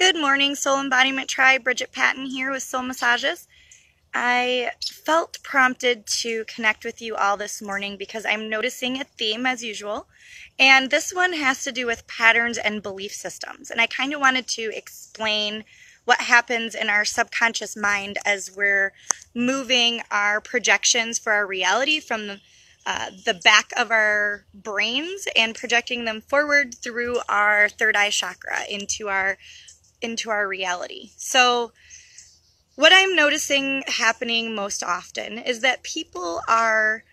Good morning, Soul Embodiment Tribe. Brigette Patton here with Soul Massages. I felt prompted to connect with you all this morning because I'm noticing a theme as usual. And this one has to do with patterns and belief systems. And I kind of wanted to explain what happens in our subconscious mind as we're moving our projections for our reality from the uh, the back of our brains and projecting them forward through our third eye chakra into our into our reality. So, what I'm noticing happening most often is that people are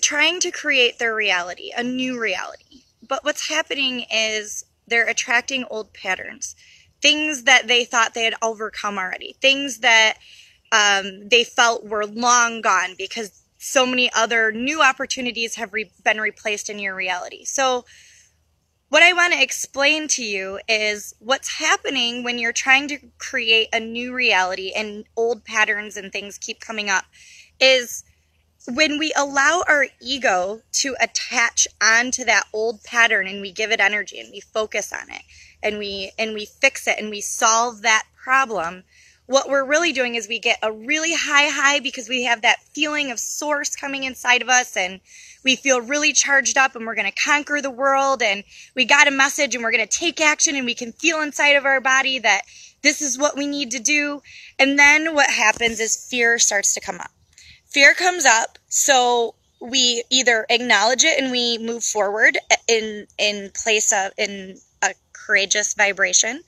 trying to create their reality, a new reality. But what's happening is they're attracting old patterns, things that they thought they had overcome already, things that um, they felt were long gone because so many other new opportunities have re- been replaced in your reality. So, what I want to explain to you is what's happening when you're trying to create a new reality and old patterns and things keep coming up is when we allow our ego to attach onto that old pattern and we give it energy and we focus on it and we and we fix it and we solve that problem what we're really doing is we get a really high high because we have that feeling of source coming inside of us and we feel really charged up and we're going to conquer the world and we got a message and we're going to take action and we can feel inside of our body that this is what we need to do. And then what happens is fear starts to come up. Fear comes up. So we either acknowledge it and we move forward in, in place of, in a courageous vibration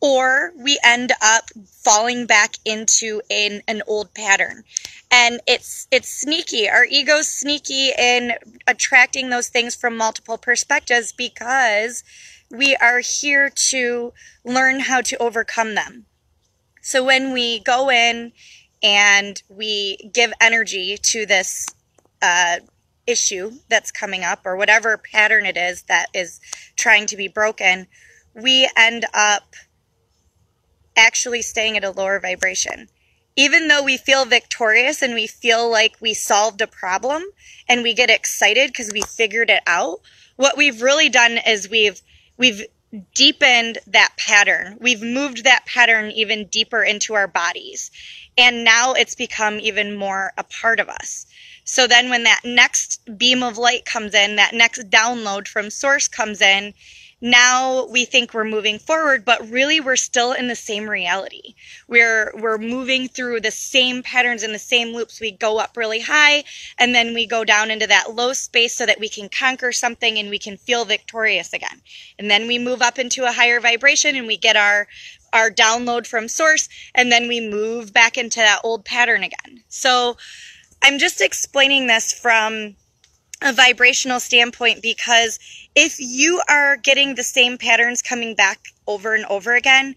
or we end up falling back into an, an old pattern. And it's it's sneaky. Our ego's sneaky in attracting those things from multiple perspectives because we are here to learn how to overcome them. So when we go in and we give energy to this uh, issue that's coming up or whatever pattern it is that is trying to be broken we end up actually staying at a lower vibration. Even though we feel victorious and we feel like we solved a problem and we get excited because we figured it out, what we've really done is we've, we've deepened that pattern. We've moved that pattern even deeper into our bodies. And now it's become even more a part of us. So then when that next beam of light comes in, that next download from source comes in, now we think we're moving forward but really we're still in the same reality. We're we're moving through the same patterns and the same loops. We go up really high and then we go down into that low space so that we can conquer something and we can feel victorious again. And then we move up into a higher vibration and we get our our download from source and then we move back into that old pattern again. So i'm just explaining this from a vibrational standpoint because if you are getting the same patterns coming back over and over again,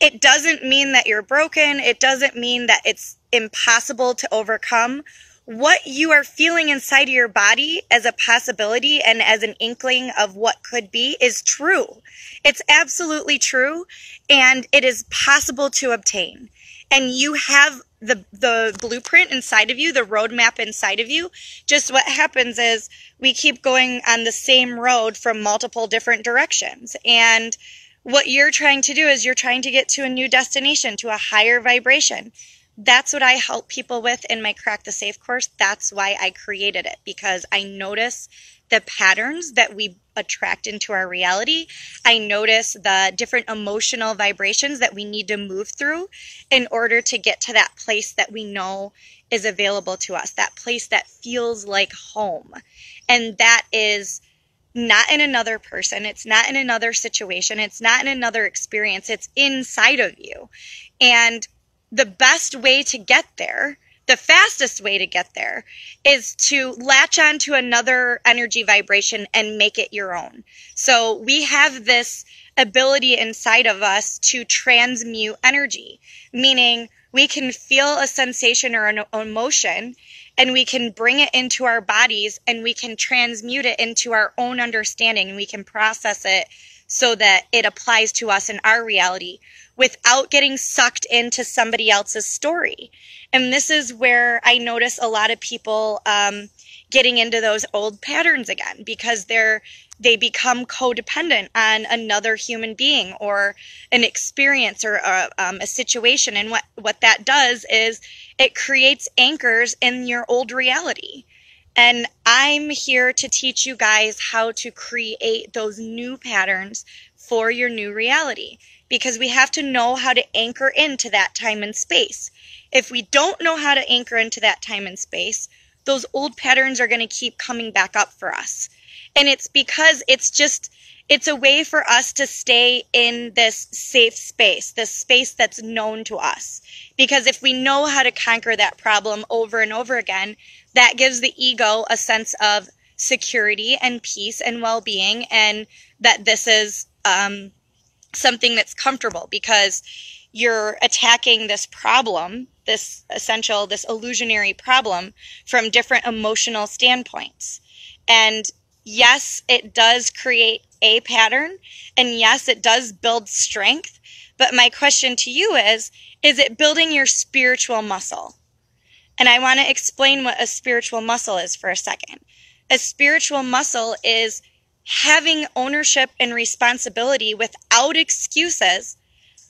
it doesn't mean that you're broken. It doesn't mean that it's impossible to overcome. What you are feeling inside of your body as a possibility and as an inkling of what could be is true. It's absolutely true and it is possible to obtain. And you have the the blueprint inside of you, the roadmap inside of you. Just what happens is we keep going on the same road from multiple different directions. And what you're trying to do is you're trying to get to a new destination, to a higher vibration. That's what I help people with in my Crack the Safe course. That's why I created it because I notice the patterns that we attract into our reality. I notice the different emotional vibrations that we need to move through in order to get to that place that we know is available to us, that place that feels like home. And that is not in another person, it's not in another situation, it's not in another experience, it's inside of you. And the best way to get there the fastest way to get there is to latch on to another energy vibration and make it your own. So we have this ability inside of us to transmute energy, meaning we can feel a sensation or an emotion and we can bring it into our bodies and we can transmute it into our own understanding and we can process it so that it applies to us in our reality without getting sucked into somebody else's story. And this is where I notice a lot of people um, getting into those old patterns again because they're they become codependent on another human being or an experience or a, um, a situation. And what, what that does is it creates anchors in your old reality. And I'm here to teach you guys how to create those new patterns for your new reality because we have to know how to anchor into that time and space. If we don't know how to anchor into that time and space, those old patterns are going to keep coming back up for us. And it's because it's just, it's a way for us to stay in this safe space, this space that's known to us. Because if we know how to conquer that problem over and over again, that gives the ego a sense of security and peace and well being, and that this is um, something that's comfortable because you're attacking this problem, this essential, this illusionary problem from different emotional standpoints. And yes, it does create a pattern. And yes, it does build strength. But my question to you is, is it building your spiritual muscle? And I want to explain what a spiritual muscle is for a second. A spiritual muscle is having ownership and responsibility without excuses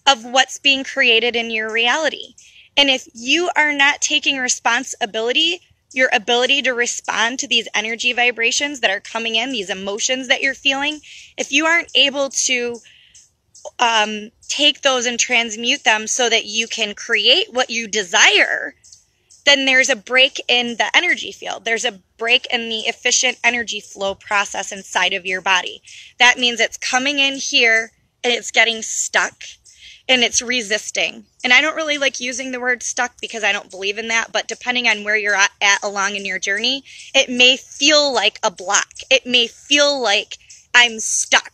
of what's being created in your reality. And if you are not taking responsibility, your ability to respond to these energy vibrations that are coming in, these emotions that you're feeling, if you aren't able to um, take those and transmute them so that you can create what you desire, then there's a break in the energy field. There's a break in the efficient energy flow process inside of your body. That means it's coming in here and it's getting stuck and it's resisting. And I don't really like using the word stuck because I don't believe in that, but depending on where you're at, at, along in your journey, it may feel like a block. It may feel like I'm stuck.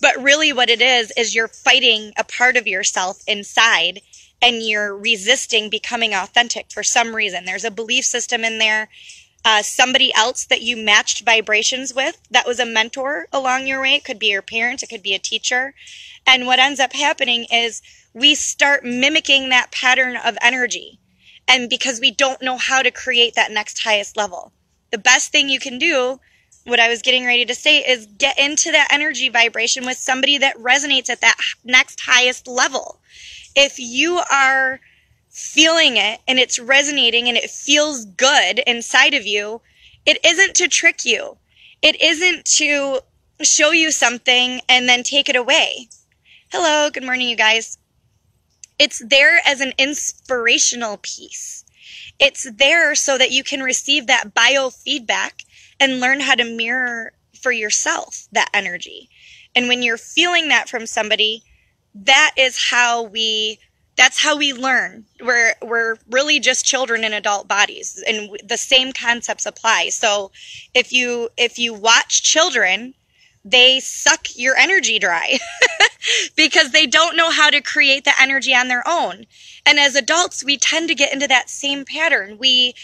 But really, what it is, is you're fighting a part of yourself inside and you're resisting becoming authentic for some reason. There's a belief system in there. Uh, somebody else that you matched vibrations with that was a mentor along your way. It could be your parent, it could be a teacher. And what ends up happening is we start mimicking that pattern of energy. And because we don't know how to create that next highest level, the best thing you can do, what I was getting ready to say, is get into that energy vibration with somebody that resonates at that next highest level. If you are feeling it and it's resonating and it feels good inside of you, it isn't to trick you. It isn't to show you something and then take it away. Hello, good morning, you guys. It's there as an inspirational piece. It's there so that you can receive that biofeedback and learn how to mirror for yourself that energy. And when you're feeling that from somebody, that is how we that's how we learn. We're we're really just children in adult bodies and the same concepts apply. So if you if you watch children they suck your energy dry because they don't know how to create the energy on their own. And as adults, we tend to get into that same pattern. We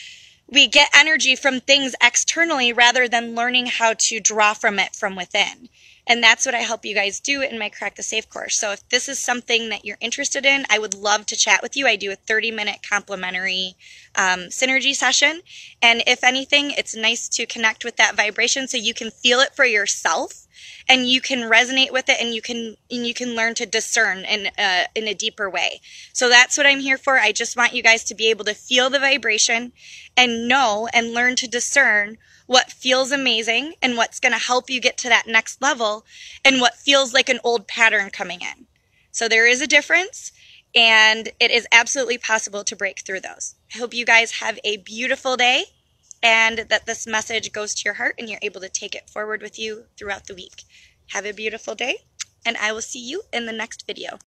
we get energy from things externally rather than learning how to draw from it from within. And that's what I help you guys do in my Crack the Safe course. So if this is something that you're interested in, I would love to chat with you. I do a 30 minute complimentary um, synergy session. And if anything, it's nice to connect with that vibration so you can feel it for yourself and you can resonate with it and you can and you can learn to discern in a, in a deeper way. So that's what I'm here for. I just want you guys to be able to feel the vibration and know and learn to discern what feels amazing and what's going to help you get to that next level and what feels like an old pattern coming in. So there is a difference and it is absolutely possible to break through those. I hope you guys have a beautiful day and that this message goes to your heart and you're able to take it forward with you throughout the week. Have a beautiful day, and I will see you in the next video.